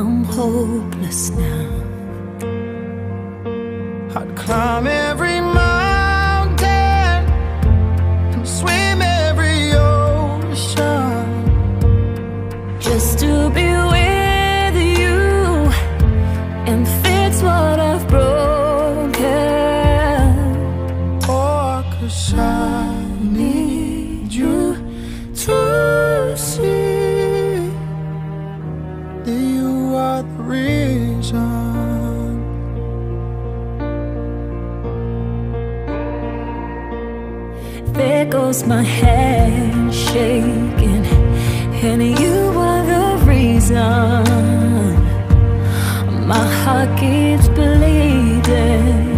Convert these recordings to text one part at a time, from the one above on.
I'm hopeless now. I'd climb every There goes my hand shaking, and you are the reason my heart keeps bleeding.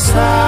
Oh,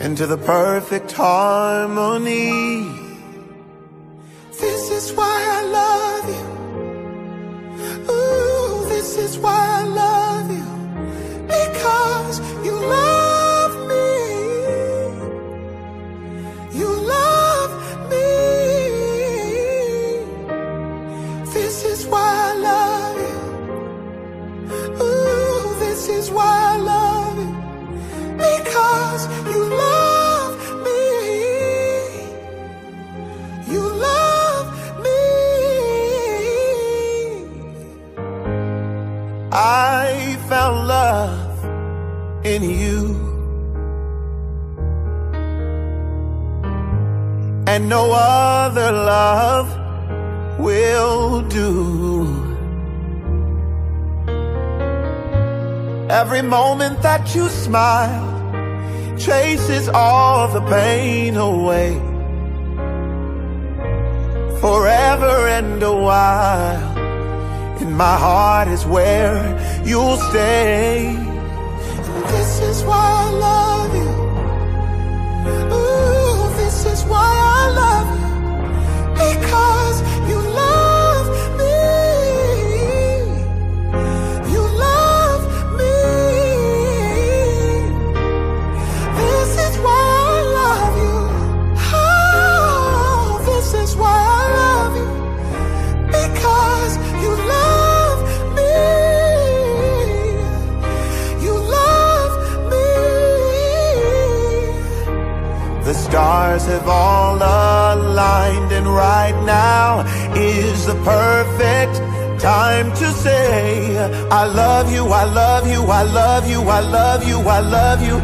into the perfect harmony. This is why I love you. Ooh, this is why I love you. Because you love me. You love me. This is why I love you. Ooh, this is why I love you. In you. And no other love will do. Every moment that you smile chases all the pain away. Forever and a while, in my heart is where you'll stay. The stars have all aligned, and right now is the perfect time to say, I love you, I love you, I love you, I love you, I love you,